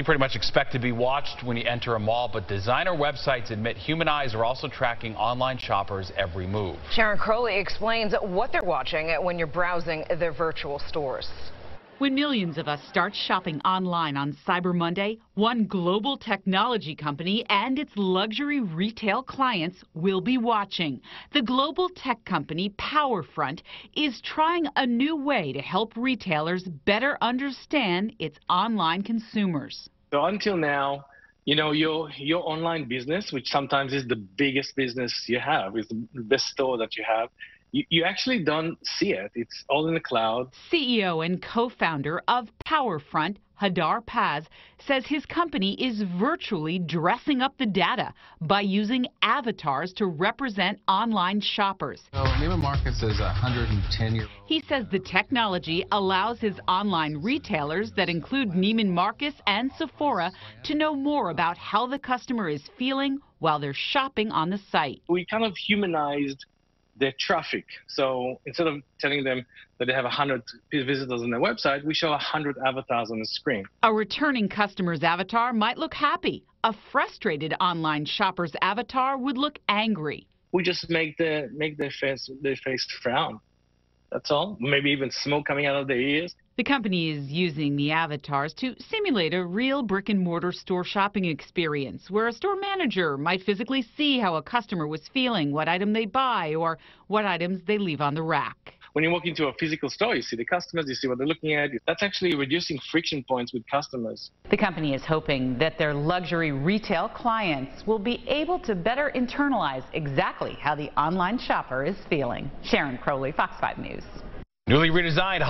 You pretty much expect to be watched when you enter a mall, but designer websites admit human eyes are also tracking online shoppers' every move. Sharon Crowley explains what they're watching when you're browsing their virtual stores. When millions of us start shopping online on Cyber Monday, one global technology company and its luxury retail clients will be watching. The global tech company PowerFront is trying a new way to help retailers better understand its online consumers. So until now, you know, your your online business, which sometimes is the biggest business you have, is the best store that you have, you, you actually don't see it. It's all in the cloud. CEO and co-founder of PowerFront, Hadar Paz, says his company is virtually dressing up the data by using avatars to represent online shoppers. So Neiman Marcus is a 110 year old. He says the technology allows his online retailers that include Neiman Marcus and Sephora to know more about how the customer is feeling while they're shopping on the site. We kind of humanized their traffic. So instead of telling them that they have 100 visitors on their website, we show 100 avatars on the screen. A returning customer's avatar might look happy. A frustrated online shopper's avatar would look angry. We just make the make their face their face frown. That's all. Maybe even smoke coming out of their ears. The company is using the avatars to simulate a real brick and mortar store shopping experience where a store manager might physically see how a customer was feeling, what item they buy, or what items they leave on the rack. When you walk into a physical store, you see the customers, you see what they're looking at. That's actually reducing friction points with customers. The company is hoping that their luxury retail clients will be able to better internalize exactly how the online shopper is feeling. Sharon Crowley, Fox 5 News. Newly redesigned